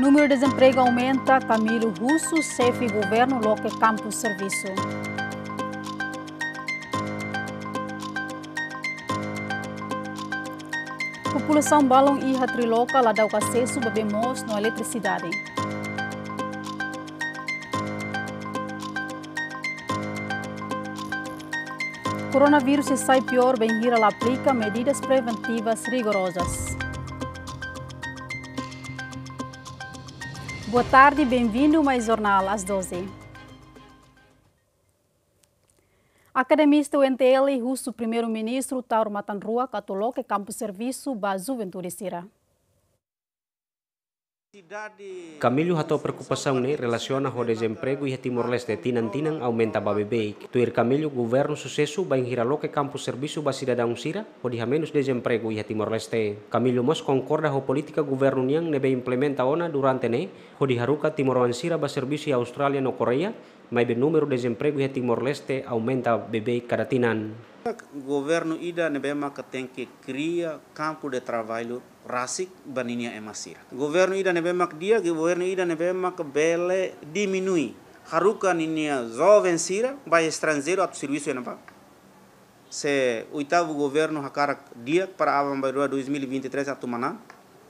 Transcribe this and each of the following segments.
Número de desemprego aumenta. Camilo Russo, chefe governo, loca campo serviço. População balão e triloca lá dá o acesso bebemos na eletricidade. Coronavírus sai pior, bem ela aplica medidas preventivas rigorosas. Boa tarde, bem-vindo Mais Jornal às 12. Academista UNTL russo primeiro-ministro Tauro Matanrua catolou que campo serviço ba juventude sira. Camilo hato preocupação ne relaciona ao desemprego e Timor-Leste tinan-tinan aumenta babebe. Tuir Camilo governo sucesso vai hiralo que campo serviço ba cidadão sira pode ha menos desemprego e Timor-Leste. Camilo mas concorda ho política governo niang nebe implementa ona durante ne pode haruka Timor-Leste sira ba serviço Austrália no Coreia mas o número de desemprego em Timor-Leste aumenta bebê cada tinan. O governo ida nebema que tem que campo de trabalho rasik baninia emasir. O governo ida nebema que dia, governo ida nebema que bele diminui. Haruka ninia jovem sira, vai estrangeiro ao serviço na Se oitavo governo hakara dia para a 2023 a Tumaná,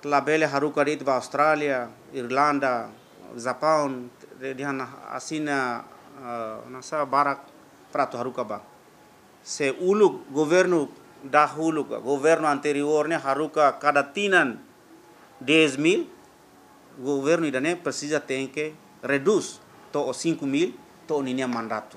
la bele haruka dit ba Austrália, Irlanda, Japão, dihan asina uh, nasa barak prato haruka ba se uluk governo dahulu governo anteriornya haruka cada tinan 10 mil governo idane precisa tem que reduz to 5 mil to ninia mandato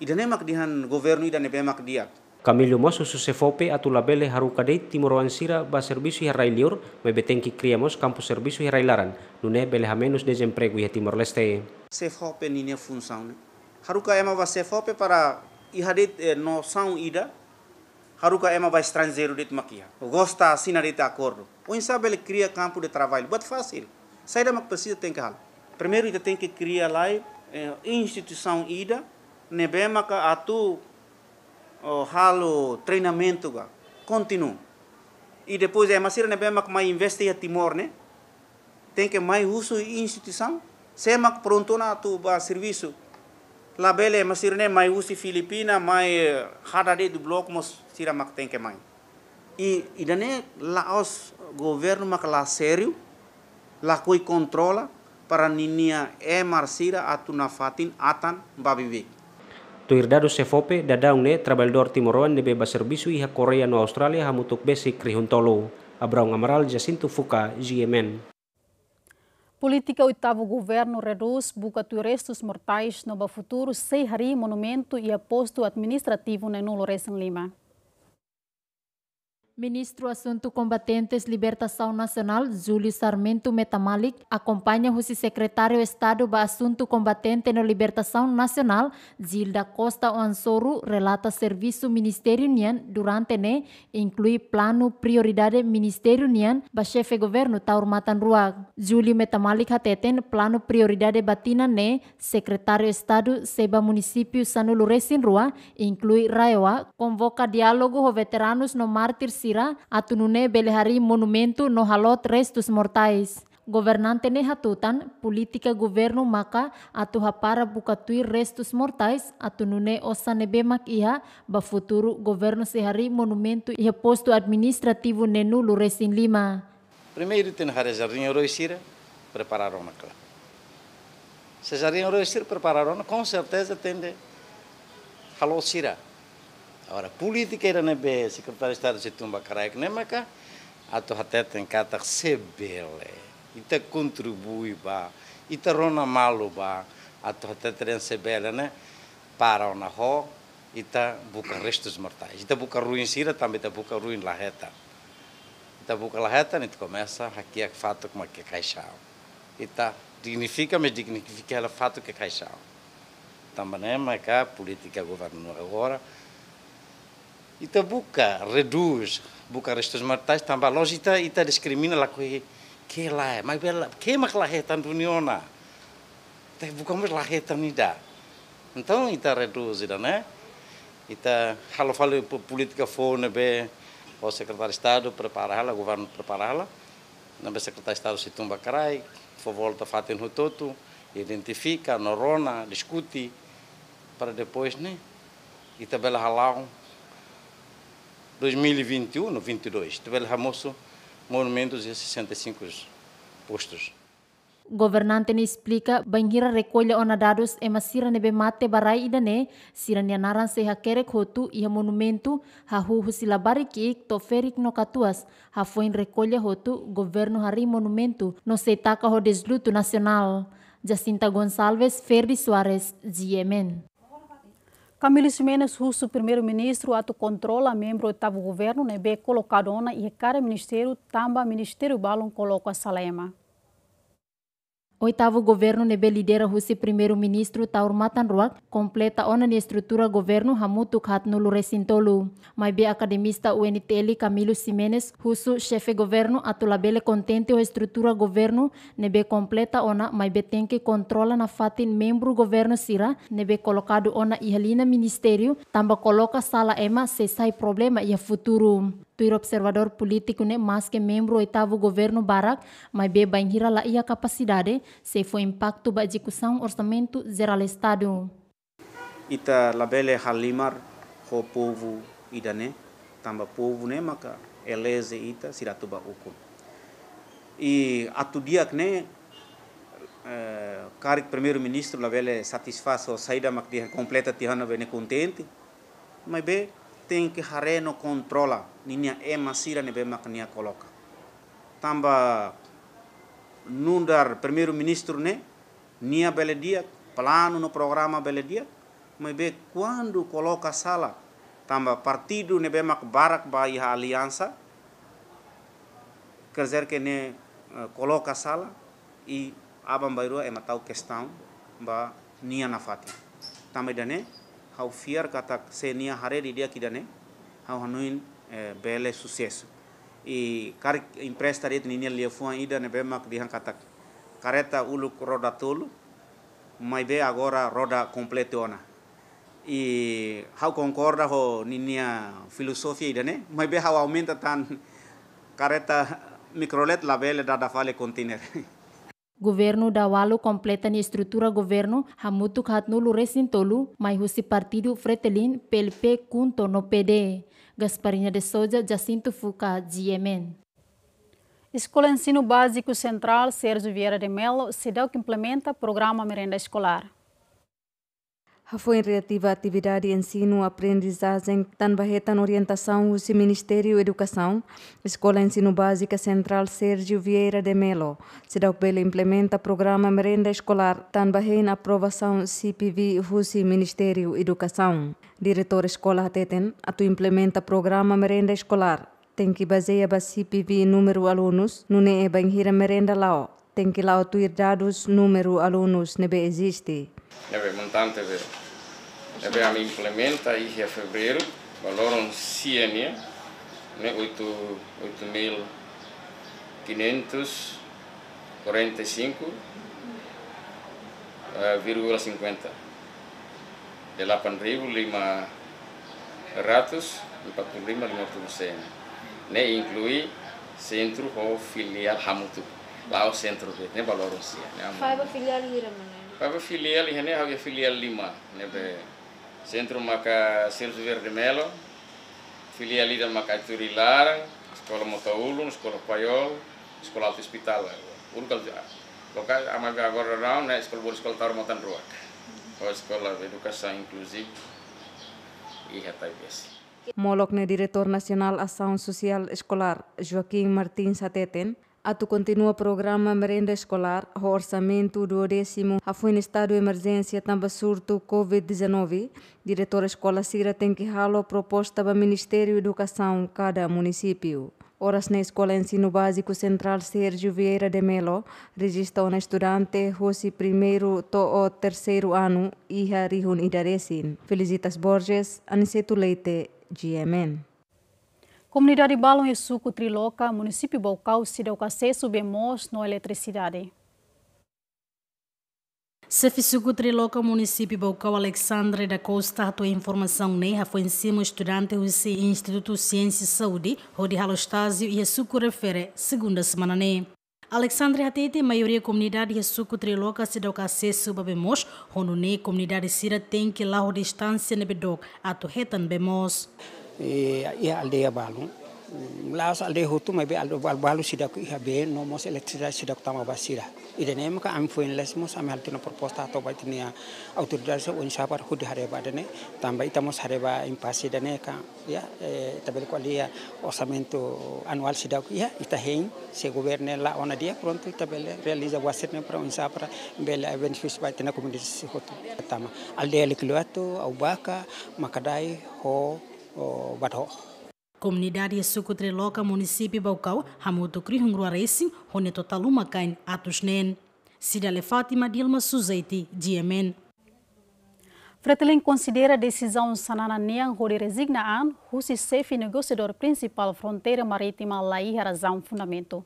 idane mak dihan governo idane bemak diak Camilo Mosso su sefope atu labele haruka de timoroan sira ba serviço e railior, me beten que criamos campo serviço e railaran, nune bele ha menos desemprego e Timor Leste. Sefope nini função, né? Haruka ema va sefope para ihadit eh, noção ida, haruka ema va estrangeiro dit makia. Gosta assina dit acordo. O insabe ele cria campo de trabalho, muito fácil. Sai da precisa tem que hal. Primeiro ida tem que criar lá eh, instituição ida, nebema ka atu halo treinamento ga continuo e depois é masira nebe mak mai investe a Timor né tem que mais uso instituição se mak pronto na tu serviço la bele masira né mai uso Filipina mai hada de do bloco mos sira mak tem que mai e e dane la os governo mak la sério la coi controla para ninia é marsira atu na fatin atan babibi Tu irdado sefope dadaung ne trabalhador timoroan ne beba serviço iha Korea no Austrália hamutuk besi krihuntolo. Abraão Amaral Jacinto Fuca, GMN. Política oitavo governo reduz buca restos mortais no futuro sem hari monumento e posto administrativo no nulo Lima. Ministro Assunto Combatentes Libertação Nacional, Júlio Sarmento Metamalik, acompanha o secretário Estado para Assunto Combatente na Libertação Nacional, Gilda Costa Ansoro, relata serviço Ministério União durante ne inclui plano prioridade Ministério União para chefe governo Taur Matanruag. Júlio Metamalik hateten plano prioridade batina ne secretário Estado seba município Sanulu Resinrua, inclui Raioa, convoca diálogo com veteranos no mártir sira atunune belehari monumento no halot restos mortais. Governante ne hatutan, política governo maka atu hapara restos mortais atunune osa nebemak iha ba futuro governo sehari monumento iha posto administrativo nenu luresin lima. Primeiro tem hare jardim roisira prepararam na clã. Se jardim roisira prepararam, com certeza tem de halou sira. Ora, política era nebe secretário de Estado de Tumba Caraik nemaka atau hatet em kata sebele ita contribui ba ita rona malu ba atau hatet em sebele né? Para na ho ita buka restos mortais. Ita buka ruim sira também ita buka ruim laheta ita buka laheta nit começa aqui é fato como que caixão. Ita dignifica mas dignifica ela fato que caixão. Também é mas política governo agora ita buka reduz. Buka restos mortais tambah longe ita ita discrimina lá que que lá mas bela que mak lá é tanto uniona te buka mas lá é tanida então ita reduz né ita halo falo política fone be o secretário de estado preparar ela governo preparar ela na secretário de Estado Situmba Carai, for volta fatem no toto, identifica, norona, discute, para depois, né? E tabela halau 2021, no 22, tabela hamoso monumentos e 65 postos. Governante ni explica bangira recolhe ona dados e masira nebe mate barai idane sira ni anaran se hakere hotu ia monumento ha hu husilabari ki to ferik no katuas ha foin recolhe hotu governo hari monumento no se taka ho desluto nacional. Jacinta Gonçalves, Ferdi Soares, GMN. Camilo Ximenes, russo primeiro-ministro, ato controla membro do oitavo governo, nebe colocado na e cada ministério, tamba ministério balon coloca salema. Oitavo governo nebe lidera husi primeiro-ministro Taur Matanruak completa ona ni estrutura governo hamutu khat nulu resintolu. Mai be academista UNTL Camilo Simenes husu chefe governo atu labele contente o estrutura governo nebe completa ona mai be tenke controla na fatin membro governo sira nebe colocado ona ihalina ministério tamba coloca sala ema se sai problema ia futuro. Tuir observador político ne mais que membro oitavo governo Barak, mas be banhira la ia capacidade se foi impacto ba execução orçamento geral estado. Ita labele halimar ho povo idane, tamba povo ne maka eleze ita siratuba ukum. E atu dia ne eh, carik primeiro ministro labele satisfaz o saída dia completa tihana bene contente, mas be tem que hareno controla ninia e masira ne bema kania coloca tamba nundar primeiro ministro ne nia bele dia plano no programa bele dia mas be quando coloca sala. Tamba partido ne bema barak ba iha aliança quer dizer que ne coloca sala e abam bairro é matau questão ba nia na fati também dane hau fiar kata senia hare di dia kidane hau hanuin eh, bele sucesso e kar empresta ret ninia lia fuan ida ne bemak dihan kata careta uluk roda tulu mai be agora roda completo ona. E hau concorda ho ninia filosofia ida ne mai be hau aumenta tan careta microlet la bele da fale container Governo da walu completa ni estrutura governo hamutu khat nulu resin tolu mai husi partido Fretelin PLP kunto no PD. Gasparinha de Souza, Jacinto Fuca, GMN. Escola Ensino Básico Central Sérgio Vieira de Melo se deu que implementa programa merenda escolar. Foi reativa a atividade ensino aprendizagem tanbahetan orientação do Ministério Educação, Escola Ensino Básica Central Sérgio Vieira de Melo. Pela implementa programa merenda escolar tanbahen aprovação CPV do Ministério Educação. Diretor escola Hateten, atu implementa programa merenda escolar. Tem que baseia ba CPV número alunos, nune e banhira merenda lao. Tem que lá tuir dados número alunos nebe existe. Neve montante de neve a implementa e em fevereiro valoram CNE né? 8 8.545,50 de lá para lima ratos empat puluh lima lima sen ne inclui centro ou filial hamutu. Lá o centro ne valor sia ne faiba filial ira mana faiba filial ne havia filial lima. Ne be centro maka Celso Verde Melo filial ira maka Turilar sekolah Motaulu sekolah Payol sekolah Alto Hospital urgal local amaga agora round ne sekolah sekolah Tarmotan Ruak. A Escola de Educação Inclusiva e Retaibesi. Molok ne diretor nacional Ação Social Escolar Joaquim Martins Ateten, atu continua programa merenda escolar, o orçamento do décimo a foi em estado de emergência também surto Covid-19. Diretor escola Sira tem que halo proposta para Ministério da Educação cada município. Horas na Escola Ensino Básico Central Sérgio Vieira de Melo, registra um estudante Rossi primeiro to o terceiro ano e Harihun Idaresin. Felicitas Borges, Aniceto Leite, GMN. Comunidade Balão e Suco Triloca, município Balcau, se deu acesso bemos na eletricidade. Sefisuku Triloca, município Bocau Alexandre da Costa, a informação neha foi em cima estudante do Instituto Ciência e Saúde, onde halostácio e a suco refere, segunda semana ne. Alexandre Hatete, maioria comunidade e suco Triloca se dá acesso a bemos, onde comunidade sira tem que lá distância ne bedok, ato retan bemos. E a aldeia balum, laos alde hutu mai be aldo bal balu sida ku iha be no mos eletricidade sida ku tama basira ida ne maka am foi les mos am haltina proposta to ba tinia autoridade so on sapar hudi hare ba dene tamba ita mos hare ba impasi dene ka ya e tabel ko alia orçamento anual sida ku ya ita hein se governe la ona dia pronto ita bele realiza waset ne para on sapar bele benefício ba tina comunidade hutu. Tama alde alikiluato au baka makadai ho o batho Comunidade Sucutre Loca, município Baucau, Hamuto Crihungrua Racing, Rone Totaluma Kain, Atos Nen. Cidale Fátima Dilma Suzeiti, Diemen. Fretilin considera a decisão sanana niang hori resigna an, husi sefi negociador principal fronteira marítima lai razão fundamento.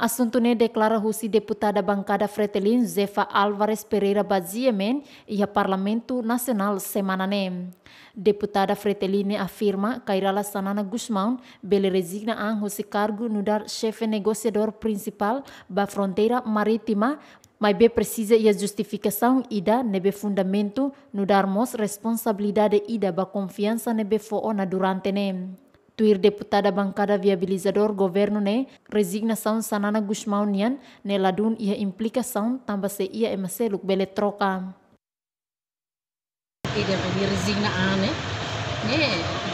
Assunto ne declara Husi deputada bancada Fretelin Zefa Álvares Pereira Baziemen e a Parlamento Nacional semana ne. Deputada Freteline afirma que Irala Sanana Guzmão bele resigna an Husi cargo no dar chefe negociador principal da fronteira marítima mas be precisa e a justificação ida nebe fundamento no darmos responsabilidade ida ba confiança nebe foona durante ne. Tuir deputada bancada viabilizador governo ne resignação sanana Gusmão nian ne ladun ia implicação tamba se ia emaseluk bele troca. Ida beli resigna ane ne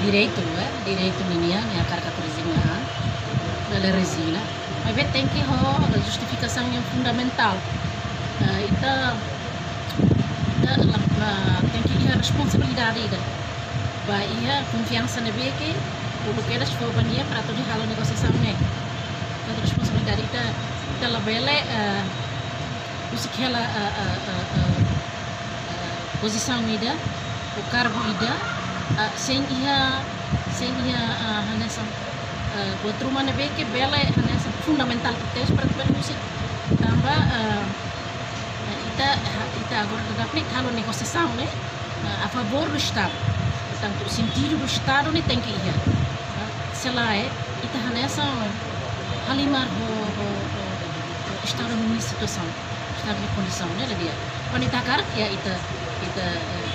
direito eh direito ninia ne akar kata resigna an bele resigna. Mas bet tem que ho a justificação yang fundamental. Uh, ita ita la, tem que ia responsabilidade ida. Ba ia confiança ne beke puluh kedas for bania para tu di halo negosiasi ne kita responsabilidade kita kita labele uh, usik hela uh, uh, uh, uh, posição ida o cargo ida sem ia sem ia buat rumah nebe ke bele hanesa fundamental kita para tu musik tambah uh, ita ita agora da plik halo negosiasi ne uh, a favor do Estado. Portanto o sentido do Estado ne tem que ir selae ita hanesa halimar ho ho estado numa situação estado de condição né dia. Quando ita kar ya ita ita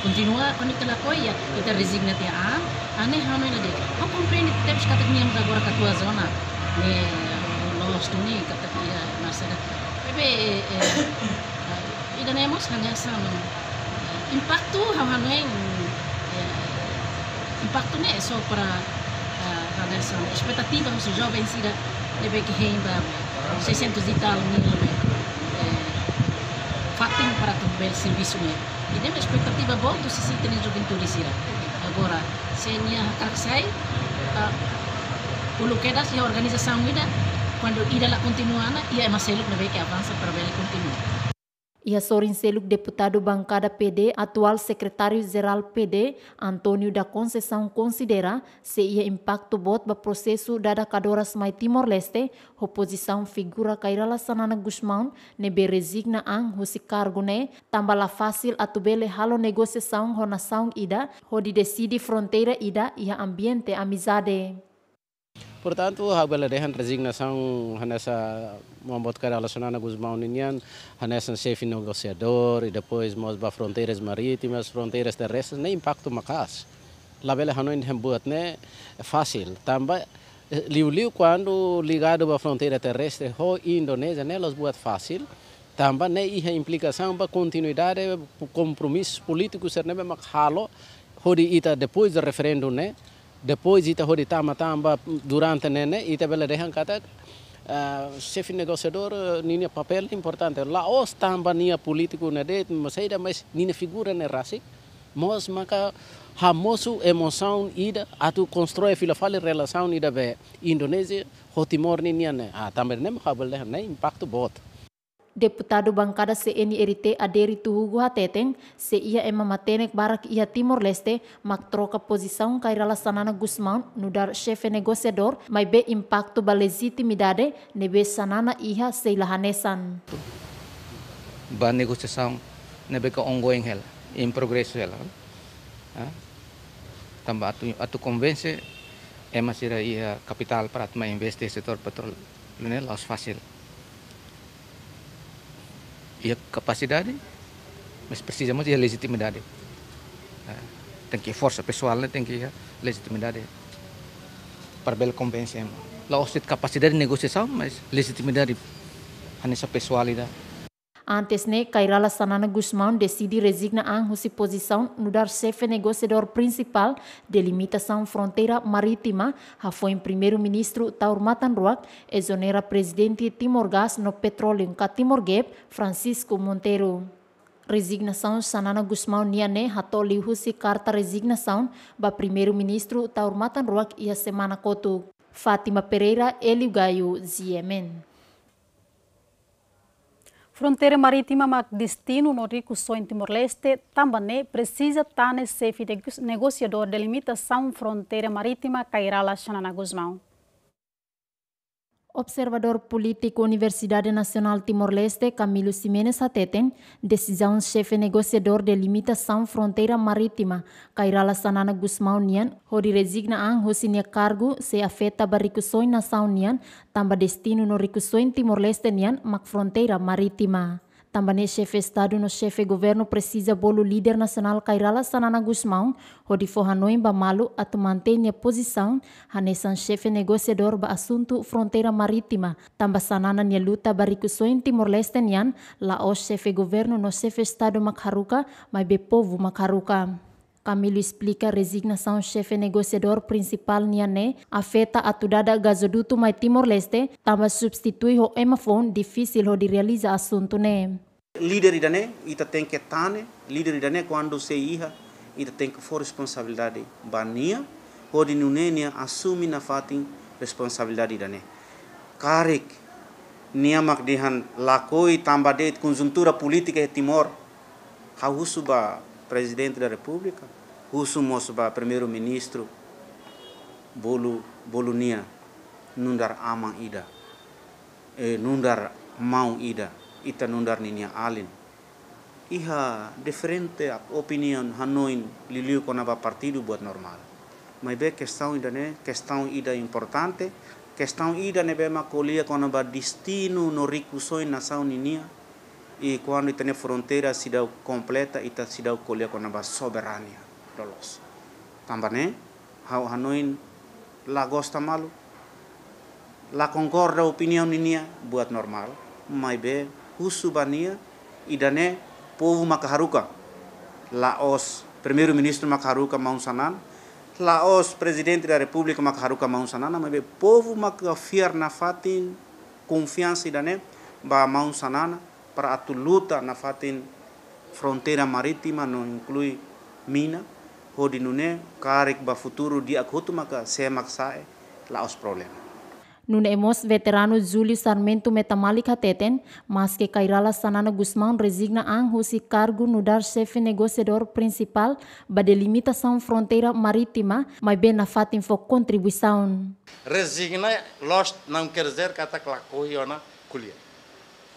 continua quando ita lakoi ya ita resigna te a ane hano ila dia. Kau compreende que temos kata minha agora com a tua zona ne los tu ni kata ya masada bebe ida nemos hanesa impacto hano impacto ne so para dessa expectativa dos jovens ir deve que reimba 600 e tal mil fatim para o serviço né e tem uma expectativa boa do se sentir em juventude sira agora se nia hak sai o luquedas e a organização ida quando ida lá continuana ia é mais cedo que avança para ver continua E a Sorin Seluk, deputado bancada PD, atual secretário-geral PD, Antônio da Conceição, considera se ia impacto bot ba processo dada kadoras mai Timor-Leste, oposição figura kairala sanana Guzmão, nebe resigna ang husi cargo ne, tambala fácil atubele halo negociação ho nação ida, ho di decide fronteira ida e ambiente amizade. Portanto, a dehan resignação nessa membuat relacionar com os maunian, nessa chefe negociador e depois mos ba fronteiras marítimas, fronteiras terrestres, nem impacto macas. Lá bela hanoin buat né é fácil. Também liu-liu quando ligado à fronteira terrestre, ho Indonésia, né, los buat fácil. Também né ia implicação para continuidade, compromissos políticos, né, mak halo, hori ita depois do referendo, né, depois ita hori tama tamba durante nene ita bela dehan kata uh, chefe negociador nini papel importante. Lá os tamba nia político na det mas ainda mas nini figura ne rasik mos maka hamosu emoção ida atu constrói fila fale relação ida be Indonésia Timor ni ne ah também nem kabel dehan ne impacto bot Deputado bancada CNRT Aderi Tuhugu Hateteng, se ia ema matenek barak ia Timor-Leste, mak troca posição kairala sanana Guzmão, nudar chefe negociador, mas be impacto ba legitimidade, nebe sanana iha seilahanesan. ba negosiação nebe ka ongoing hela em progresso hela. Ah tambah atu atu convence é masih ia capital para tu investir setor petrol ini laos fácil ia capacidade mas precisamos de legitimidade tem que força pessoal né tem que legitimidade para bel convencer laos capacidade de negociação mas legitimidade hanya pessoalidade Antes ne, Kairala Sanana Guzmão decide resigna a sua posição no dar chefe negociador principal de limitação fronteira marítima, a foi primeiro-ministro Taur Matanruak, exonera presidente Timor Gas no petróleo ka Timor Gap, Francisco Monteiro. Resignação Sanana Guzmão Niane hatoli husi carta resignação ba primeiro-ministro Taur Matanruak e a semana kotu. Fátima Pereira, Elio Gaio, Ziemen. Fronteira marítima mak destino no rico em Timor-Leste também precisa chefe de negociador de limitação fronteira marítima Cairala Xanana Guzmão. Observador político Universidade Nacional Timor-Leste, Camilo Ximenes Ateten, decisão chefe negociador de limitação fronteira marítima, Kairala Sanana Nian, onde resigna ang hosinia cargo se afeta barricuções nação Nian, tamba destino no ricuções Timor-Leste Nian, mak fronteira marítima. Também chefe Estado no chefe governo precisa bolo líder nacional Kairala Sanana Guzmão, onde for Hanoi Bamalu a manter a posição, hanesan chefe negociador ba assunto fronteira marítima, tamba sanana nia luta barikusoin Timor-Leste nian, la o chefe governo no chefe Estado Makharuka, mas be povo Makharuka. Camilo explica resignação chefe negociador principal niane afeta a tudada gasoduto mai Timor-Leste, tamba substitui o emafon difícil ho de realizar assunto ne. Líder idane, ita tem que tane, líder idane quando se iha, ita tem que for responsabilidade bania, ho de nunenia assumi na fatin responsabilidade idane. Karek, niamak dihan lakoi tamba de conjuntura política de Timor, hausu ba presidente da República, Russo Mosba, primeiro-ministro, bolu bolunia, nundar ama ida, e nundar mau ida, ita nundar ninia alin. Iha diferente opinião Hanoi liliu com a partido buat normal. Mas be questão ida né, questão ida importante, questão ida né be ma colia com a destino no rico sonho nação ninia, e quando tem fronteira cidade completa ita cidade colher com a soberania lolos tambane hau hanoin la gosta malu. La concorda opinião ninia buat normal. Mai be husu bania idane povo makaharuka. La os primeiro ministro makaharuka maunsanan la os presidente da república makaharuka maunsanan mai be povo makafiar na fatin confiança idane ba maunsanana para atu luta na fatin fronteira marítima não inclui mina hodi nune karek ba futuro di akutu maka semak sae laos problema Nuna emos veterano Júlio Sarmento Metamalik hateten, mas que Kairala Sanana Guzmão resigna ang husi cargo no dar chefe negociador principal ba delimitação fronteira marítima, mas bem na fatin fo contribuição. Resigna, lost não quer dizer que está na colher.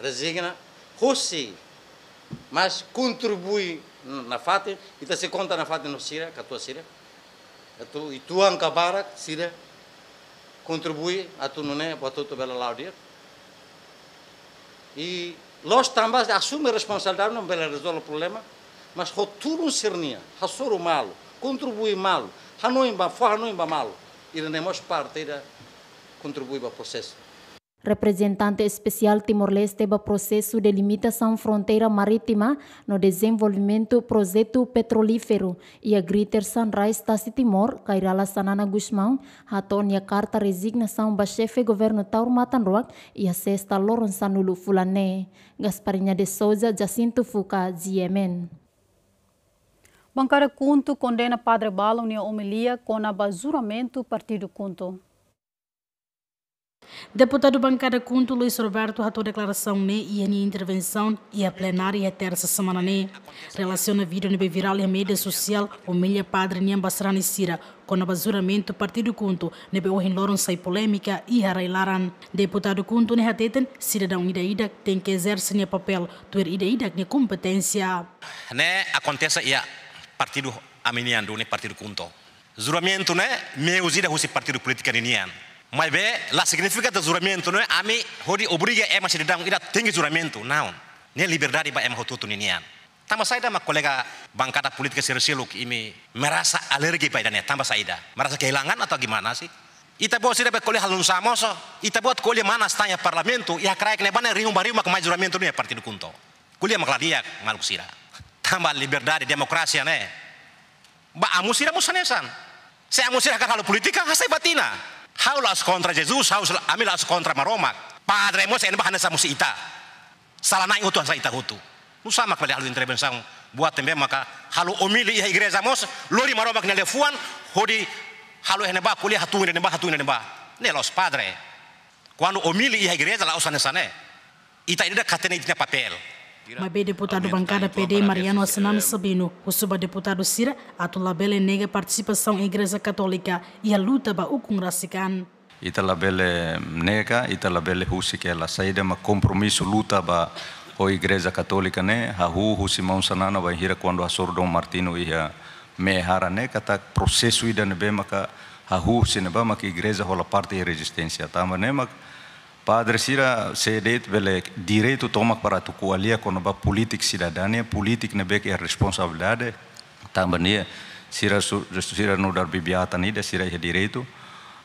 Resigna Rossi, mas contribui na FAT, e está se conta na FAT no Síria, com a tua Síria. E tu ancabara, Síria, contribui a tu não é, para tu bela laudir. E nós também assume a responsabilidade, não bela resolve o problema, mas roturo um sernia, o malo, contribui malo, hanoimba, for hanoimba malo. E não é parte da contribui para o processo. Representante especial Timor-Leste para o processo de limitação fronteira marítima no desenvolvimento projeto petrolífero e a Greater Sunrise Tassi Timor, Kairala Sanana Guzmão, a carta resignação para chefe governo Taur Matanroak e a sexta Lorenza Nulu Fulane. Gasparinha de Souza, Jacinto Fuca, Ziemen. Bancária Cunto condena Padre Bala União Homilia com abazuramento partido Cunto. Deputado bancada Cunto Luiz Roberto ratou declaração né e a intervenção e a plenária a terça semana né. Relaciona vídeo no viral e a mídia social o milha padre Niamba Srani Sira com o basuramento partido Cunto nebe o loron sai polêmica e harailaran. Deputado Cunto ne hateten cidadão ida ida tem que exercer ne papel tuer ida ida ne competência. Né acontece ia partido aminiando ne partido Cunto. Juramento né me usida husi partido política ninian. Mas be, lá significa do juramento, não é? Ami, hori obriga ema se dedang ida tinggi juramento, não. Ne liberdade ba ema hotutu ninian. Tambah saya mak kolega bangkata politika serisiluk ini merasa alergi pada ne, tambah saya merasa kehilangan atau gimana sih? Ita buat sih dapat kuliah halun samo so, ita buat kuliah mana stanya parlamento, ya kira kene bana ringu bariu mak juramento ne partido kunto. Kuliah mak ladia maluk sira. Tambah liberdade demokrasi ne. Ba amu sira musanesan. Saya amu sira kan halu politika, hasai batina. Haulas kontra Jesus, haus amilas kontra Maroma. Padre mo sa bahana sa musita. Salah naik utuhan sa ita hutu. Usama kali halu intervenção buat tembe maka halu omili ia igreja mos lori Maroma kena lefuan hodi halu hene ba kuliah hatu ne ba hatu ne ba. Ne los padre. Quando omili ia igreja la usane sane. Ita ida katene itina papel. Mabe deputado bancada PD Mariano Assinano Sabino, o suba deputado Cira, a labele nega participação em Igreja Católica e a luta ba o Racican. Ita labele nega, ita labele husi que ela saída ma compromisso luta ba o Igreja Católica né, ha hu husi mão sanana vai hira quando a Sordom Martino ia me hara né, kata processo ida ne bema ka ha hu sine ba ma que igreja rola parte de resistência, tá, mas né, ma Padre Sira sedet vele direito toma para tu coalia com a política cidadania, política nebe que é responsabilidade. Também Sira Sira no dar bibiata ni Sira é direito.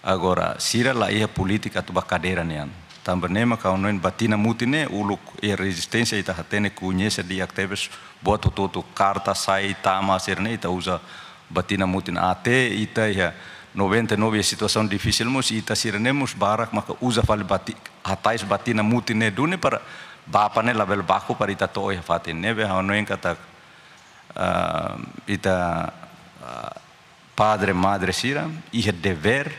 Agora Sira lá é política tu cadeira nian. Também nema kau noin batina mutine uluk é resistência ita hatene conhece de actives boto toto carta sai tama sirne ita usa batina mutin ate ita ya 99 situação difícil. Mas ita sirenemos barak maka usa fal bati hatais batina mutine dune para bapa ne label baku para ita to ya fatin nebe ha no kata uh, ita uh, padre madre sira ihe dever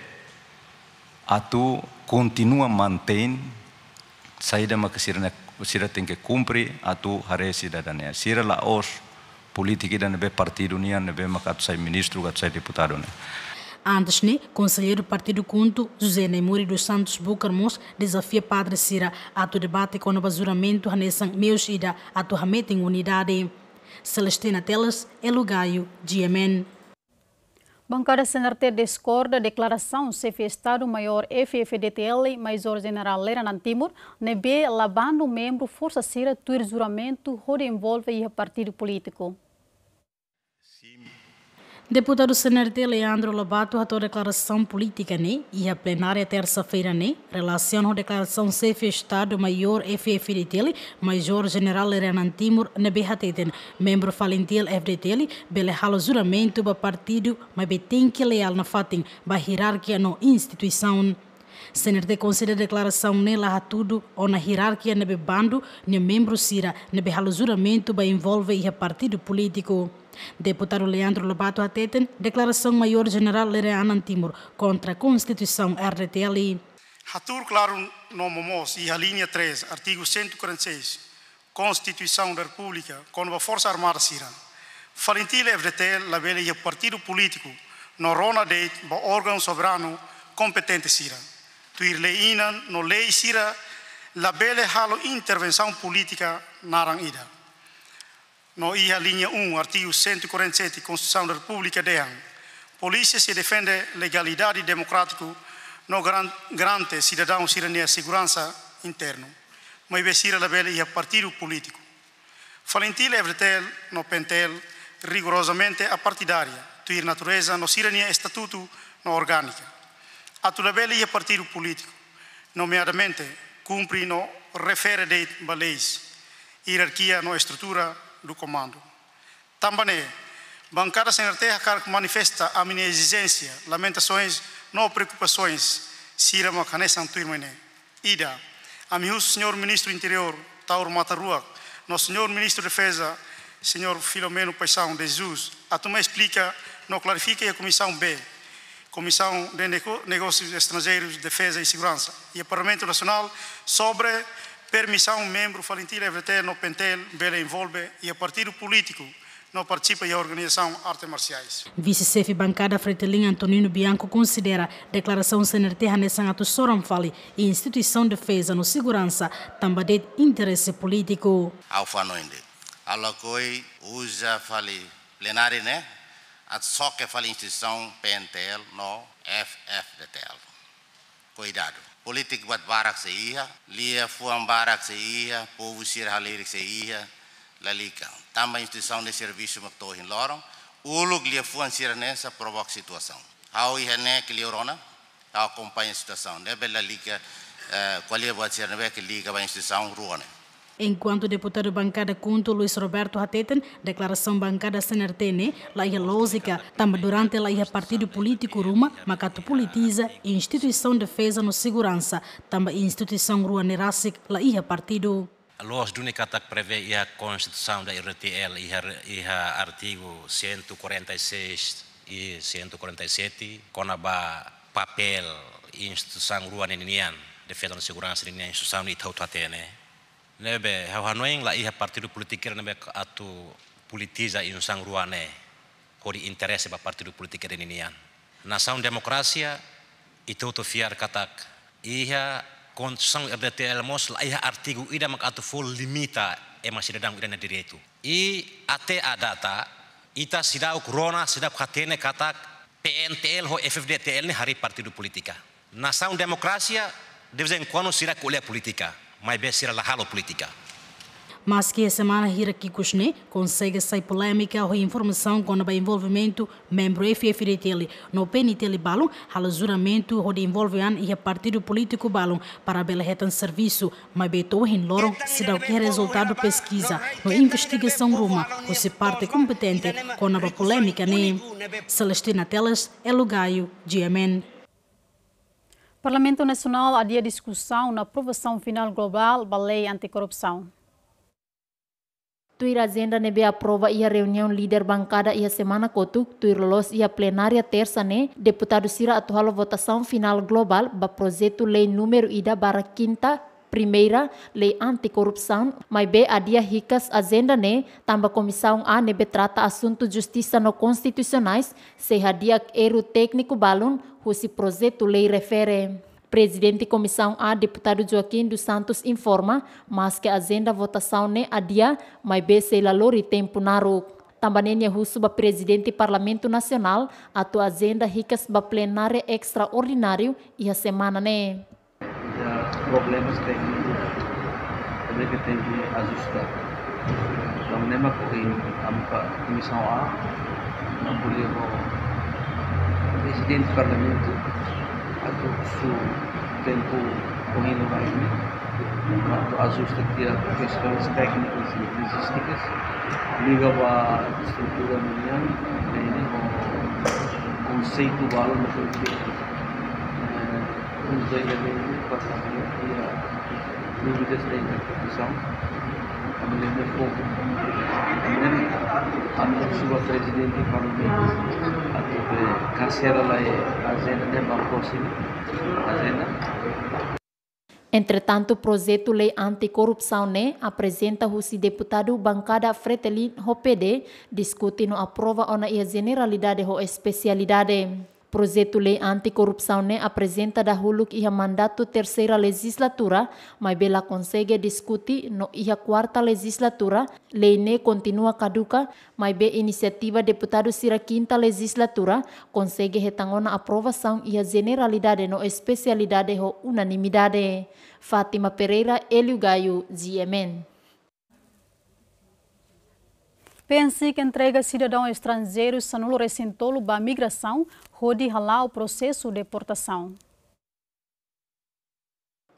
atu continua mantém saída maka sirene sira tem que cumprir atu hare cidadania sira la os política da nebe partido nia nebe maka tu sai ministro atu sai deputado ne Antes, né, conselheiro do Partido Cunto, José Neimuri dos Santos Bucarmos, desafia Padre Cira a tu debate com o basuramento Hanessan meus ida a tu em unidade. Celestina Telas, Elugaio, GMN. Bancada CNRT discorda da declaração chefe Estado-Maior FFDTL, Major General Leranan Timur, nebe labando membro Força Cira tuir juramento onde envolve o partido político. Deputado CNRT Leandro Lobato a declaração política né, e a plenária terça-feira né, relaciona a declaração chefe Estado Maior FFDTL, Major General Renan Timur Nebehateten, membro falentil FDTL, bele halo juramento ba partido, mas tem que leal na fatin ba hierarquia no instituição. CNRT considera declaração nela a tudo ou na hierarquia nebe bando, ne membro sira, nebe halo juramento ba envolve e partido político. Deputado Leandro Lobato Ateten, declaração maior general Lereanan Timor contra a Constituição RTL. Hatur claro no momos e a linha 3, artigo 146, Constituição da República, com a Força Armada Sira. Falentile RTL, la vele e partido político, no rona de órgão soberano competente Sira. Tuir leinan no lei Sira, la vele halo intervenção política narang ida no ia linha 1, artigo 147, Constituição da República de Polícia se defende legalidade democrática no garante cidadão cidadania segurança interno. Mas vesira la bela ia partido político. Falentil Evretel no pentel rigorosamente a partidária, tuir natureza no cidadania estatuto no orgânica. A tu bela ia partido político, nomeadamente cumpre no refere de leis, hierarquia no estrutura do comando. Também, bancada sem terra manifesta a minha exigência, lamentações, não preocupações, Sira Macane Santuirmene. Ida, a meu senhor ministro interior, Tauro Matarua, nosso senhor ministro de defesa, senhor Filomeno Paixão de Jesus, a tu me explica, não clarifica a comissão B, Comissão de Negócios Estrangeiros, Defesa e Segurança e o Parlamento Nacional sobre permissão membro Valentim Evreté no Pentel, Bela envolve e a partido político não participa da organização Artes Marciais. Vice-chefe bancada Fretelin Antonino Bianco considera declaração CNRT Hanessan Ato Soramfali e instituição de defesa no segurança também de interesse político. Ao fanoinde, alocoi usa fali plenário né? A só que fali instituição PNTL no FFDTL. Cuidado. Político buat barak se ia, lia fuam barak se ia, povo sir halirik se ia, lalika. Tamba instituição de serviço maktohin lorong, ulug lia fuan sir nessa provoca situação. Hau ia ne que liorona, hau acompanha a situação. Debe lalika, qual é buat sir nebe que liga a instituição ruane. Enquanto o deputado bancada Cunto Luiz Roberto Hateten, declaração bancada CNRTN, lá ia lógica, também durante lá ia partido político Ruma, macato politiza, instituição de defesa no segurança, também instituição Rua Nerasic, lá ia partido. Los do que prevê a Constituição da RTL e a artigo 146 e 147, com a papel instituição Rua Ninian, defesa da segurança instituição de Tautatene, nebe hawanoing la iha partido politik nebe atu politiza insang ruane. Kori interesse ba partido politik den inian nação democracia itu tu fiar katak. Iha konstituição RDTL mos la iha artigo ida mak atu full limita e masih dadang ida direito i ate adata ita sidau corona sidau katene katak PNTL ho FFDTL ni hari partido politika. Nação democracia de vez em quando será colher política mas bem ser a halo política. Mas que a semana Hira Kikushne consegue sair polêmica ou informação com o envolvimento membro FFDTL no PNTL Balon, o juramento ou de envolvimento e a partido político Balon para retan serviço, mas betou em Loron se dá o que é resultado pesquisa no investigação Roma, ou se parte competente com a polêmica nem Celestina Telas, Elugaio, GMN. Parlamento Nacional adia discussão na aprovação final global da Lei Anticorrupção. Tuir agenda nebe aprova ia reunião líder bancada ia semana kotuk tuir lolos ia plenária terça ne deputado sira atual votação final global ba projeto lei número ida bara quinta primeira lei anticorrupção, mas be adia ricas agenda ne tamba comissão A nebe trata assunto justiça no constitucionais, se hadia erro técnico balun, husi projeto lei refere. Presidente Comissão A, deputado Joaquim dos Santos, informa, mas que a agenda votação ne adia, mas be se la lori tempo naru. Também russo ba presidente Parlamento Nacional, a tua agenda ricas ba plenária extraordinário e a semana ne problemas técnicos também que tem que ajustar. Então, nem a comissão A, não podia o presidente do parlamento, a todo o tempo correndo mais, quanto ajusta aqui as questões técnicas e logísticas, liga a estrutura mundial, o conceito do aluno que os elementos passaram aqui a interpretação. A mulher de fogo, a presidente do parlamento, a tua lá é a agenda, né, para a agenda. Entretanto, o projeto Lei Anticorrupção né, apresenta o deputado bancada Fretelin Hopede discute no aprova ona a generalidade ou especialidade. Projeto Lei Anticorrupção ne apresenta da huluk ia mandato terceira legislatura, mas bela consegue discutir no ia quarta legislatura. Lei ne continua caduca, mas be iniciativa deputado sira quinta legislatura consegue retangona aprovação e a generalidade no especialidade ho unanimidade. Fátima Pereira, Elio Gaio, GMN. Pense que entrega cidadão estrangeiro sanulo recintolo ba migração, rode ralar o processo de deportação.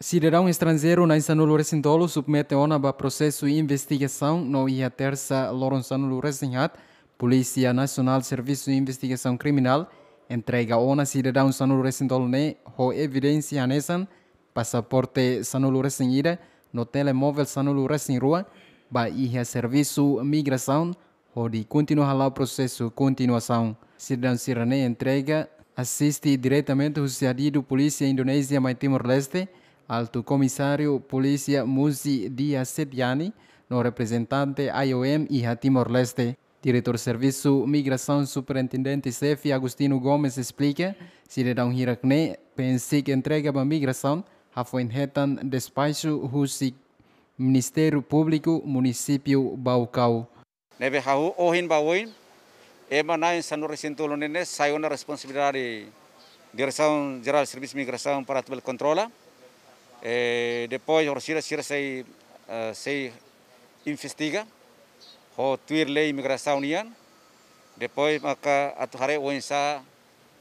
Cidadão estrangeiro na Sanulo Recintolo submete ona ba processo de investigação no ia terça Loron Sanulo Resinhat, Polícia Nacional Serviço de Investigação Criminal, entrega ona cidadão Sanulo Recintolo ne ho evidência anesan, passaporte Sanulo Resinhira, no telemóvel Sanulo Resinrua, ba ia serviço migração, onde continua lá o processo continuação. Cidadão Sirane entrega Assiste diretamente o Ciadido Polícia Indonésia mais Timor-Leste, Alto Comissário Polícia Muzi Dia Setiani, no representante IOM e Timor-Leste. Diretor Serviço Migração Superintendente CEF Agostino Gomes explica, cidadão Hirakne, pense que entrega a migração, a foi retan despacho Husi Ministério Público Município Baucau. Nebe hau ohin bawoin, ema nain sanu recinto lonene sayona responsabilidade Direção Geral de Serviço de Migração para a controla. E depois, o Sira uh, sei investiga, o tuir lei imigração nian. Depois, maka atu hare oinsa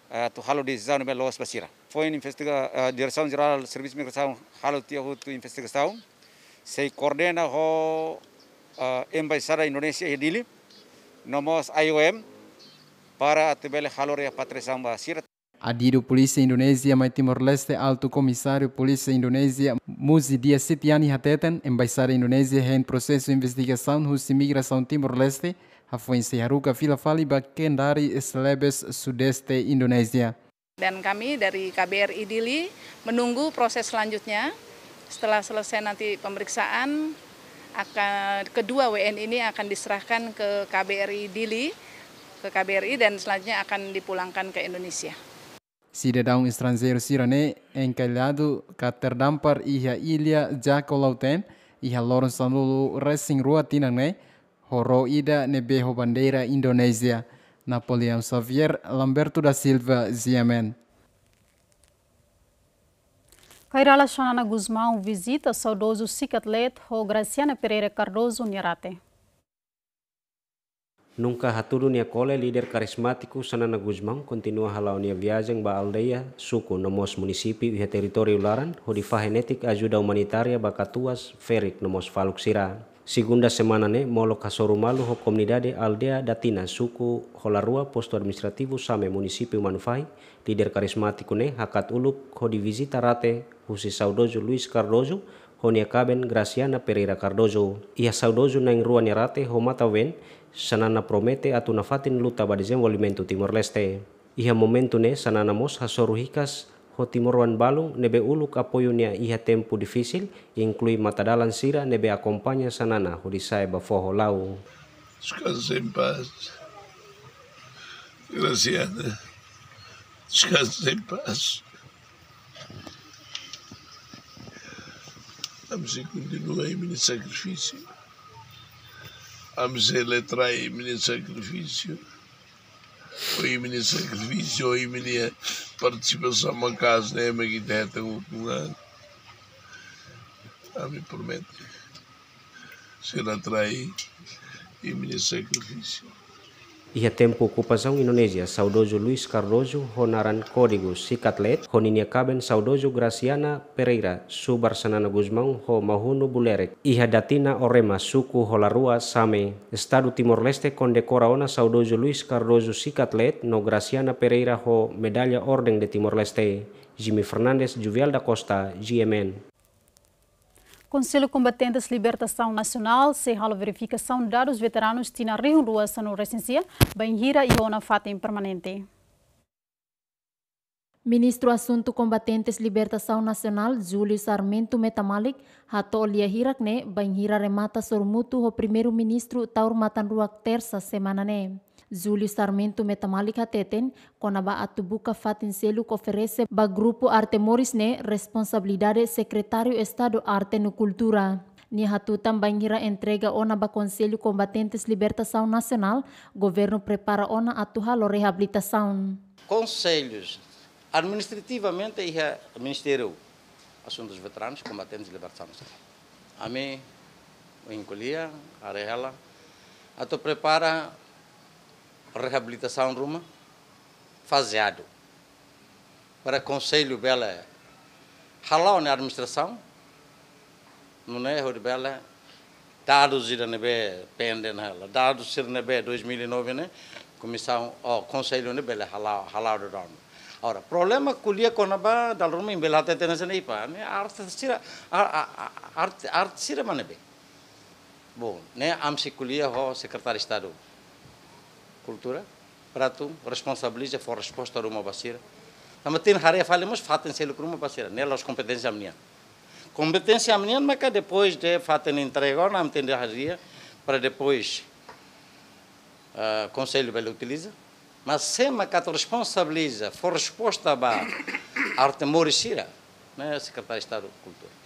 atu halo di zau nebe loas basira. Foi investiga Direção Geral de Serviço de Migração halo tia hutu investigação. Sei coordena ho uh, embaixada Indonésia e Dili, nomos IOM, para atubele halo repatriação basira. Adido Polícia Indonésia mais Timor-Leste Alto Comissário Polícia Indonésia Muzi Dia Sitiani Hateten Embaixada Indonésia em processo de investigação imigração Timor-Leste Hafuin Seharuka Filafali Bakendari Celebes Sudeste Indonésia Dan kami dari KBRI Dili menunggu proses selanjutnya setelah selesai nanti pemeriksaan akan kedua WN ini akan diserahkan ke KBRI Dili ke KBRI dan selanjutnya akan dipulangkan ke Indonesia. Cidadão estrangeiro sirane encalhado que terdampar iha ilha Jaco Lauten iha Lawrence Sanulu Racing Rua Tinane horo ida nebeho bandeira Indonésia Napoleão Xavier Lamberto da Silva Ziamen Cairala Xanana Guzmão visita saudoso cicatlet ho Graciana Pereira Cardoso Nharate. Nunca haturu nia kole líder carismático Sanana Guzmão continua halau nia viagem ba aldeia suku nomos município e território laran hodi fahenetik ajuda humanitária ba katuas ferik nomos faluk sira. Segunda semana ne molo kasoru malu ho comunidade aldea datina suku holarua posto administrativo same município manufai líder carismático ne hakat uluk hodi visita rate husi saudojo Luis Cardoso honia kaben Graciana Pereira Cardoso. Ia saudojo nang rua rate ho mata wen sanana promete atu nafatin luta ba desenvolvimento Timor-Leste. Iha momento ne sanana mos hasoruhikas ho Timor-Wan balung nebe uluk apoio nia iha tempo difícil, inclui matadalan sira nebe akompanya sanana ho disai ba foho lau. Descansa em paz. Graciana, descansa em paz. Vamos continuar em meu sacrifício. Vamos eletrar em meu O meu sacrifício, o minha participação na casa, né? Mas que tem um ano. A me promete ser atrai em meu sacrifício. Iha tempo ocupação Indonésia, saudoso Luis Cardoso, honaran código Sikatlet, honinia kaben saudoso Graciana Pereira, subar sanana Guzmão, ho mahuno bulerek. Iha datina orema suku holarua same, Estado Timor-Leste condecora ona saudoso Luis Cardoso Sikatlet, no Graciana Pereira ho medalha Orden de Timor-Leste. Jimmy Fernandes, Juvial da Costa, GMN. Conselho Combatentes Libertação Nacional, se a verificação dados veteranos tina Rio Rua no recensia, Banhira e Ona Fatem Permanente. Ministro Assunto Combatentes Libertação Nacional, Júlio Sarmento Metamalik, Hatolia Hirakne, Banhira remata sormuto o primeiro-ministro Taur Matanruak terça semana ne. Júlio Sarmento Metamalik Hateten, konaba atubuka fatin selu oferece ba grupo Artemoris ne responsabilidade secretário Estado Arte no Cultura. Ni hatutan bangira entrega ona ba Conselho Combatentes Libertação Nacional, governo prepara ona atuhalo reabilitação. Conselhos, administrativamente, é o Ministério Assuntos Veteranos, Combatentes e Libertação Nacional. A mim, encolhia, a rehela, a tu prepara reabilitação Ruma, faseado. Para conselho bela, halal na administração, não é o bela, dados ira nebe pendem ela, dados ir nebe 2009 né, comissão, oh, conselho nebe halal halal do dono. Ora, problema kuliah kona ba dal rumah bela tete nasa nei pa, ne arte sira arte arte sira mana be. Bom, né? Am se kuliah ho secretário de Estado Cultura, tu responsabiliza for resposta uma basira. Mas tem área falamos fatem selo uma basira, nela as competências minha. Competência minha, mas depois de fatem entrega, não tem área para depois uh, conselho vai utiliza. Mas se que responsabiliza for resposta para arte morisira, né, secretário de Estado de Cultura.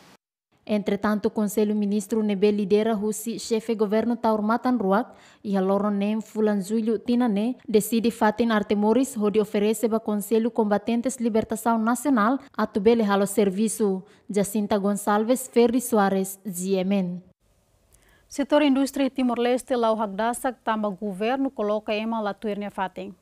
Entretanto, o Conselho Ministro nebe lidera husi chefe governo Taur Matan Ruak e a nem Fulan Julho Tinane decide fatin Artemoris onde oferece para Conselho Combatentes Libertação Nacional a tubele halo serviço. Jacinta Gonçalves Ferri Soares, GMN. Setor indústria Timor-Leste lau hagdasak tama governo coloca ema latuirnya fatin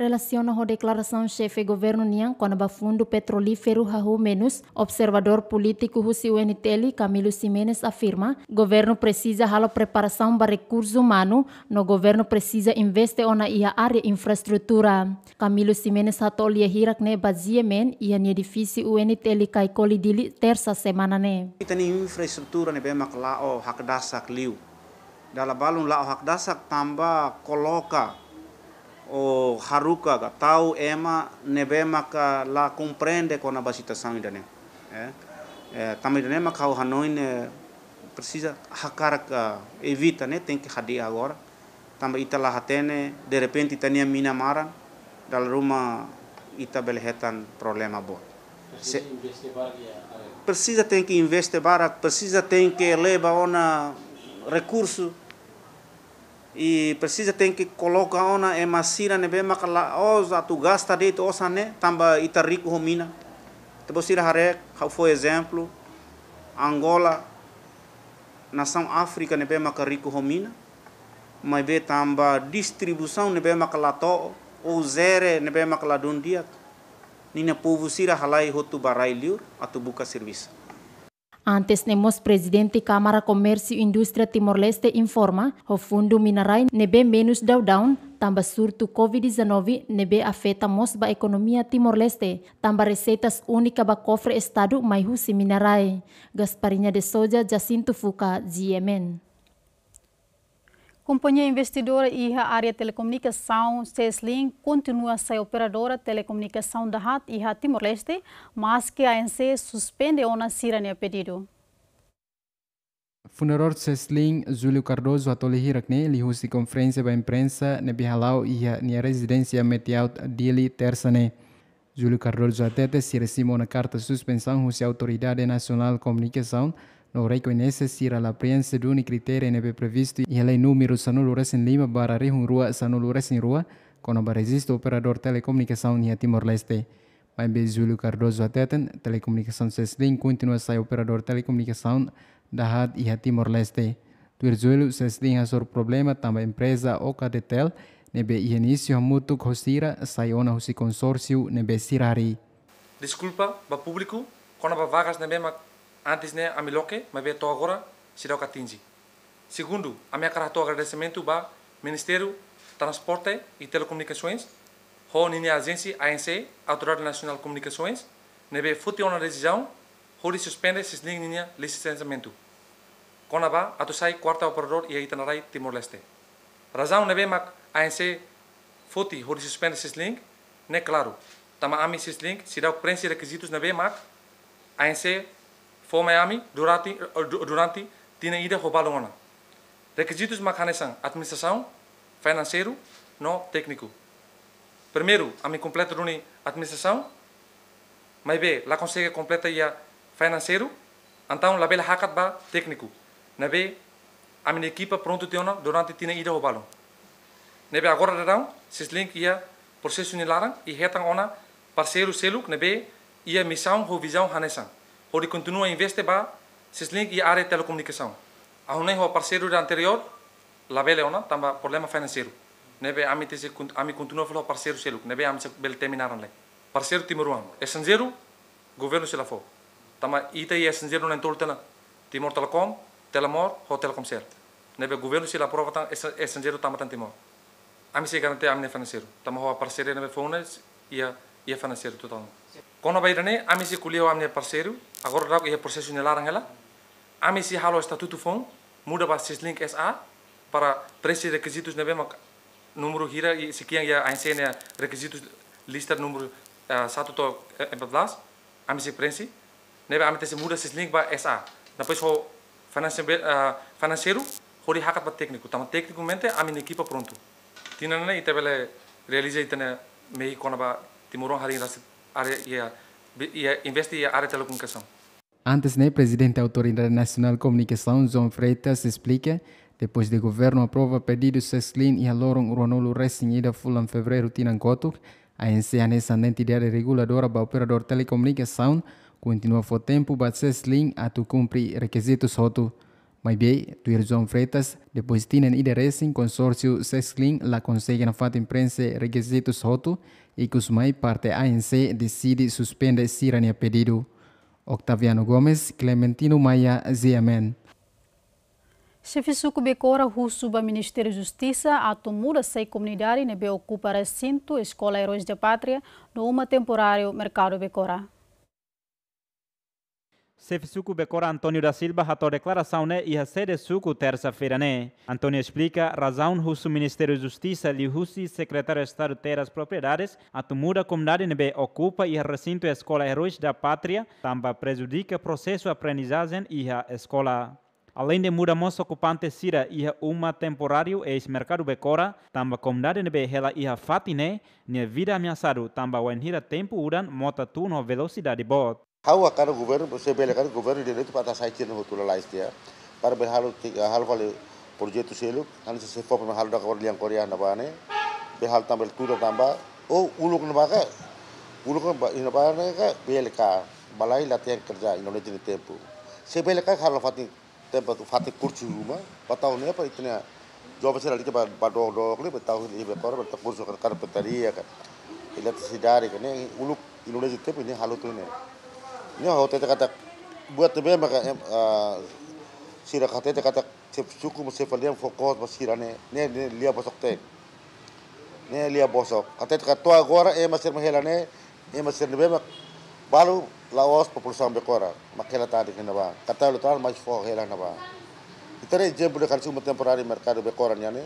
relaciona a declaração chefe governo Nian com a fundo petrolífero Rahu Menos, observador político Husi UNTL Camilo Simenes afirma, governo precisa hala preparação para recurso humano, no governo precisa investir na área infraestrutura. Camilo Simenes hatol ia hirak ne baziemen ia ni edifício UNTL kai kolidili terça semana ne. Ni infraestrutura ne bemak lao hak dasak liu. Dalam balun lao hak dasak koloka o haruka ga tau ema nebema ka la compreende com a situação ainda né é é também né mas o Hanoi né precisa hakar ka evita né tem que hadir agora. Também ita lá hatene de repente tania mina mara dal rumah ita belhetan problema bo. Se, precisa tem que investir bara precisa tem que levar ona recurso e precisa tem que colocar ona e masira ne be makala oza tu gasta de to osane tamba ita rico homina te bosira hare how for exemplo. Angola nação África ne be makala rico homina mas be tamba distribuição ne be makala to ou zere ne be makala dondia nina povo sira halai hotu barai liur atu buka serviço Antes nemos presidente Câmara Comércio e Indústria Timor-Leste informa o fundo minerai nebe menos drawdown tamba surto COVID-19 nebe afeta mos ba economia Timor-Leste tamba receitas única ba cofre estado mai husi minerai. Gasparinha de Soja Jacinto Fuca, GMN. Companhia investidora e a área telecomunicação CESLIN continua a ser operadora de telecomunicação da RAT e a Timor-Leste, mas que a ANC suspende o nasirania pedido. Fundador CESLIN, Júlio Cardoso, atolihirakne, li husi conferência para imprensa ne bihalau e a nia residência dili tersane. Júlio Cardoso atete se recebeu na carta suspensão husi Autoridade Nacional Comunicação no reconhece sira la prensa duni criterio nebe previsto e lei número sanulu resin lima bara rehun rua sanulu resin rua kono bara existe operador telecomunicação nia Timor-Leste. Mas be Júlio Cardoso ateten, telecomunicação Seslin continua sai operador telecomunicação da HAD e Timor-Leste. Tuir Júlio Seslin hasor problema tamba empresa Ocadetel nebe início mutu hostira sai ona husi consórcio nebe sirari. Desculpa, ba público, quando ba vagas nebe antes né a miloque mas veio agora se dá o catingi segundo a minha carta agradecimento para Ministério Transporte e Telecomunicações ho nini agência ANC Autoridade Nacional de Comunicações nebe futi uma decisão ho suspende esses linha licenciamento. Quando ba atu sai quarta operador e aí tanarai Timor Leste razão nebe mak ANC futi ho suspende esses link né claro. Tama ami se dá o preenche requisitos nebe mak ANC for Miami durante durante tina ida robalongona. Requisitos macanesan administração, financeiro, no técnico. Primeiro, a me completa runi administração, mas bem, lá consegue completa ia financeiro, então lá bela hakat ba técnico. Na be a minha equipa pronto tiona durante tina ida robalong. Nebe agora dadão, se link ia processo nilarang e retang ona parceiro seluk nebe ia missão ho visão hanesan. Hori continua a investir ba Sislink e área de telecomunicação. A unei ho parceiro anterior, la bele ona, tamba problema financeiro. Nebe ami tese ami continua falo parceiro selu, nebe ami bel terminaran le. Parceiro Timoruan. Estrangeiro, governo se la fo. Tama ita e estrangeiro na toltena. Timor Telecom, Telemor, ho Telecomcel. Nebe governo se la prova tan estrangeiro tama tan Timor. Ami se garante ami financeiro. Tama ho parceiro nebe fones ia ia financeiro total. Kono bairane ami se kuliah amne parceiro, agora rau ia processo ne larang ela. Ami se halo estatuto fon, muda ba Sislink SA para preencher requisitos nebe mak número hira e sekian ya ANC né requisitos lista número uh, 1 to 14 ami se prensi nebe ami se muda se link ba SA depois ho financeiro uh, financeiro ho di hakat ba técnico tama técnico mente ami ne equipa pronto tinana ite bele realize itene mei kona ba timurong hari ras are ia ia investi ia are telecomunicação Antes, né, presidente da Autoridade Nacional de Comunicação, João Freitas, explica depois do governo aprova pedido Seslin e a Lorong Ronolo Racing fulan fevereiro Tinancotuk, a ANC nessa entidade reguladora para operador telecomunicação continua for tempo para Seslin a cumprir requisitos outro. Mas bem, tu João Freitas, depois tienen ida Racing consórcio Seslin la consegue na fata imprensa requisitos outro e que os mais parte ANC decide suspender sirania pedido. Octaviano Gomes, Clementino Maia, ZMN. Chefe suku Becora Russo do Ministério da Justiça atomura sei comunidade nebe ocupa recinto Escola Heróis da Pátria no uma temporário mercado Becora. Chefe suku Becora Antônio da Silva ratou declaração né e a sede suku terça-feira né. Antônio explica razão Russo Ministério da Justiça e Russi Secretário de Estado ter as propriedades atomura comunidade nebe ocupa e recinto Escola Heróis da Pátria também prejudica processo aprendizagem e a escola Além de mudamos ocupante sira iha uma temporário ex mercado becora, tamba comunidade nebe hela iha fatine, nia vida ameaçado tamba wenhira tempo udan mota tu no velocidade bot. How a cara sebelah kan vê di governo direito para estar saindo no tudo lá este, para berhalu tiga hal kali proyek itu seluk, kan sesuatu pun halo da cor liang Korea napa ane. Berhal tambah tuh tambah, oh uluk napa baka, uluk napa ane bane ka belka, balai latihan kerja Indonesia di tempo. Sebelah kan halo fati tempo tu fati kursi rumah, patau ni apa itu ni? jawab saya lagi coba badok dok ni, patau ini berkor bertak kursi kerja kerja petari ya kan, ilat sedari kan, uluk Indonesia di tempo ini halu tu ni. Ni hotel kata buat tebe maka sira kata kata suku mesti falian fokus masira ni ni ni lihat bosok te ni lihat bosok. Kata kata tua agora eh masih mahela ni eh masih ni bemak balu laos população becora makela tadi kena ba kata lu tal mais fo hela na ba itare je bude kan suma temporari mercado becora nyane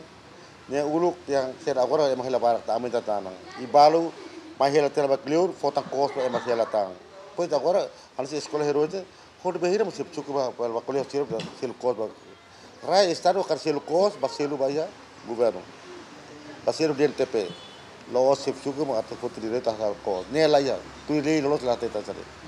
ne uluk yang ser agora e mahela barak ta aminta tanang i balu mahela tela ba clear fota kos e mahela tang pois agora se escola heroje hod behira musip cuku ba ba koleh sir sel kos ba rai estado kan sel kos ba selu ba ya governo selu DNTP lo cuku ma atu foto direita hal kos ne la ya tu lei lo la teta sare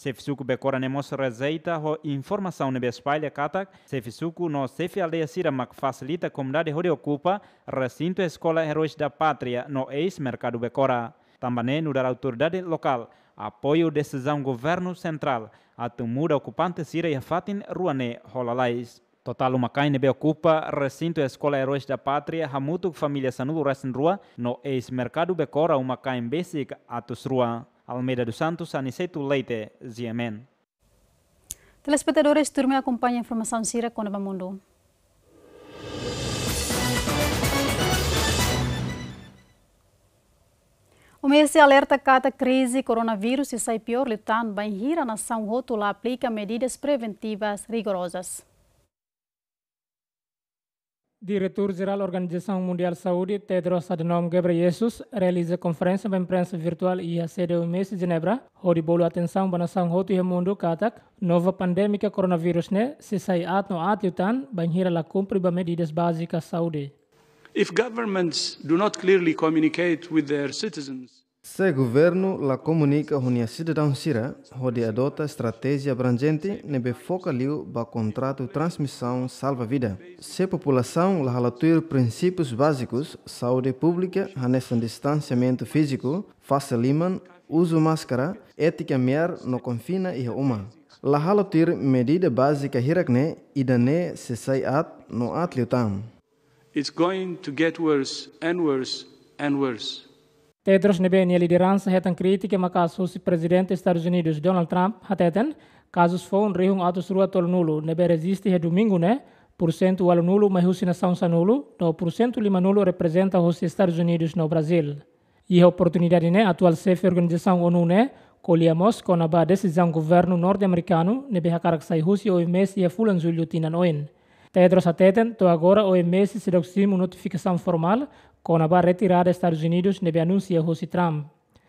Sefisuku bekora nemos rezeita ho informação nebe espalha katak, Sefisuku no sefi aldeia sira mak facilita a comunidade onde ocupa recinto escola Heróis da Pátria no ex-mercado bekora. Também no da autoridade local, apoio decisão governo central, a muda ocupante sira e fatin ruane holalais. Total uma caine ocupa recinto escola Heróis da Pátria, hamutuk família sanulo resin rua no ex-mercado bekora uma cain basic atus rua. Almeida dos Santos, Aniceto Leite, ZMN. Telespectadores, turma acompanha a informação Sira o Mundo. O mês alerta cata crise coronavírus e sai pior litando bem rir a nação rótula aplica medidas preventivas rigorosas. Diretor-Geral Organização Mundial de Saúde, Tedros Adhanom Ghebreyesus, realiza conferência de imprensa virtual e a sede do mês de Genebra, onde bolo atenção para a nação roto e mundo katak, nova pandemia coronavírus ne, se sai at no at yutan, banhira la cumpre medidas básicas saúde. Se governo la comunica com a cidadão sira, onde adota estratégia abrangente nebe foca liu ba contrato transmissão salva vida. Se população la halatur princípios básicos, saúde pública, hanesan distanciamento físico, faça liman, uso máscara, ética mer no confina e uma. La halatur medida básica hirakne idane se sai at no at liutam. It's going to get worse and worse and worse. Tedros nebe a liderança hetan crítica makaso si presidente dos Estados Unidos Donald Trump hateten casos fon rihung atos rua tol nulo nebe resiste he domingo ne porcento walo nulo mas husi nação sa nulo no porcento lima nulo representa os Estados Unidos no Brasil. E a oportunidade ne atual chefe organização ONU ne colhemos com a decisão governo norte-americano. Nebe hakarak sai husi o mês e fulan julho tinan oin. Tedros Ateten, to agora OMS se deu uma notificação formal com a retirada dos Estados Unidos nebe anuncia Husi Trump.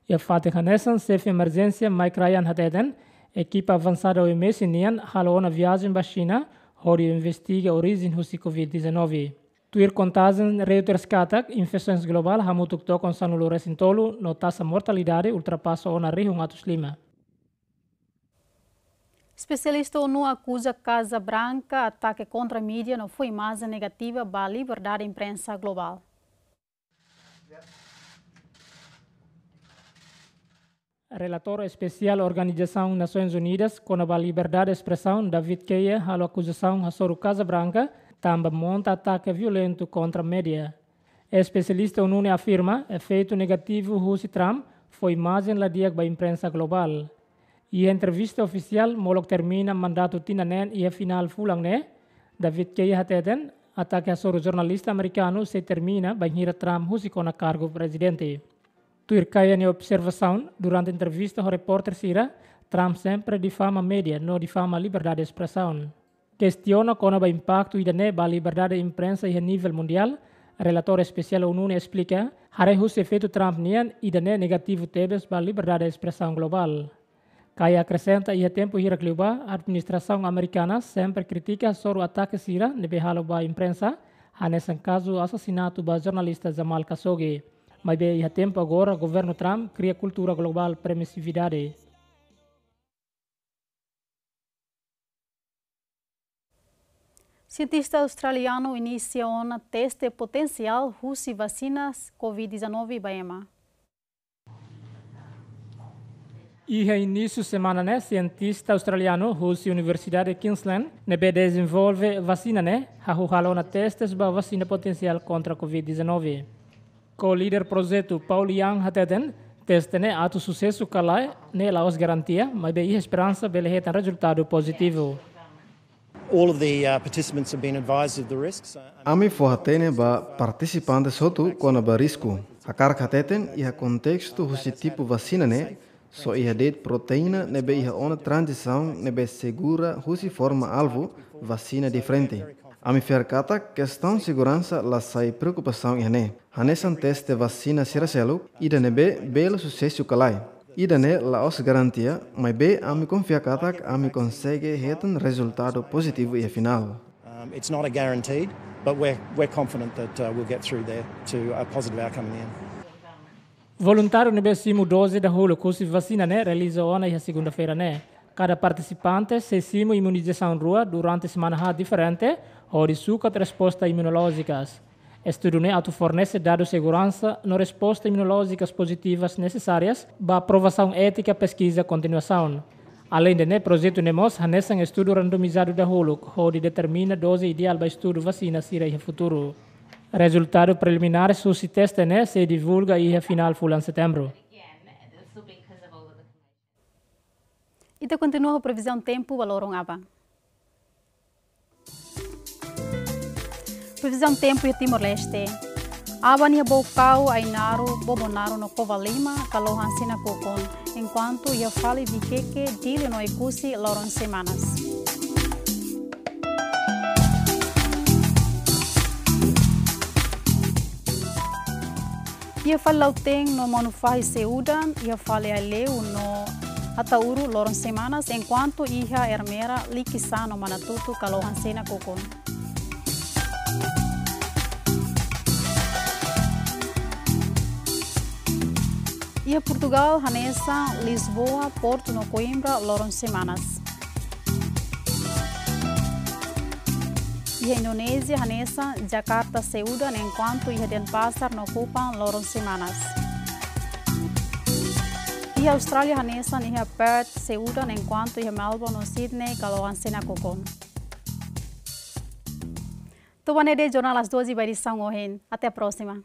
E a Fatih Hanessan, chefe emergência Mike Ryan Hateten, equipa avançada OMS nian halou na viagem para China, onde investiga a origem Husi Covid-19. Tuir contagem Reuters katak, infecções global hamutuk to com sanulu resintolo, no taxa mortalidade ultrapassa o na rihung atus lima. Especialista ONU acusa Casa Branca ataque contra a mídia não foi mais negativa para a liberdade de imprensa global. Relator especial Organização Nações Unidas com a liberdade de expressão, David Keia, a acusação a Casa Branca, também monta ataque violento contra a mídia. Especialista ONU afirma efeito negativo Russi Trump foi mais em dia para a imprensa global. E a entrevista oficial molok termina mandato tinanen e a final fulang ne, David Keia hateten, ataque a sobre jornalista americano se termina para Trump Russi com a cargo presidente. Turquia ne observação durante entrevista ao repórter Sira, Trump sempre difama a mídia, não difama liberdade de expressão. Questiona como o impacto idane a liberdade de imprensa a nível mundial. Relator especial da ONU explica, hare hus efeito Trump nian idane negativo tebes para a liberdade de expressão global. Kaya acrescenta e a tempo kluba, a administração americana sempre critica sobre o ataque sira nebe halo ba imprensa, hanesan caso assassinato ba jornalista Jamal Khashoggi. Mas bem, tempo agora, o governo Trump cria cultura global permissividade. Cientista australiano inicia um teste potencial russo vacinas Covid-19 Baema. E a início de semana, né, cientista australiano russo Universidade de Queensland nebe desenvolve vacina, né, a na testes para vacina potencial contra a Covid-19 co-líder projeto Paul Yang hateten testene atu sucesso kalai ne laos garantia mas be esperança hetan resultado positivo All of the uh, participants have been advised of the risks. Ami forratene ba participantes sotu kona ba risco. A carga hateten e a contexto husi tipo vacina ne so iha det proteína nebe iha ona transição nebe segura husi forma alvo vacina diferente. A mi fercata questão segurança la sai preocupação ihane. Hanesan teste vacina siracelo ida nebe belo sucesso kalai. Ida ne la os garantia, mas be a mi confia a mi consegue hetan resultado positivo e final. Um, it's not a guaranteed, but we're, we're confident that uh, we'll get through there to a positive outcome in the end. Voluntário nebe simu dose da holo curso vacina ne realiza ona e segunda-feira ne. Cada participante simu imunização rua durante semana diferente ou sucat resposta imunológicas. Estudo auto fornece dados de segurança no respostas imunológicas positivas necessárias para aprovação ética, pesquisa e continuação. Além de né, projeto NEMOS, um estudo randomizado da HOLUC, onde determina dose ideal para estudo vacina sira em futuro. Resultado preliminar se teste né, se divulga e final fulan setembro. E te continua a previsão tempo valor aba. Previsão tempo em Timor-Leste. Abani bocau ainaru bobonaro no Covalima, calohan sina kokon, enquanto ia fale de queque dile no ikusi loron semanas. Ia fale lauteng no manufahi seudan, ia fale aleu no atauru loron semanas, enquanto ia ermera likisa no manatutu calohan sina kokon. E a Portugal, Hanessa, Lisboa, Porto, no Coimbra, loram semanas. E a Indonésia, Hanessa, Jakarta, Ceuda, enquanto e a Denpasar, no Kupang, loram semanas. E a Austrália, Hanessa, e a Perth, Ceuda, enquanto e a Melbourne, no Sydney, Kaloan, Senakokon. Tuan Ede, Jornal às 12 edição Ohen. Até a próxima.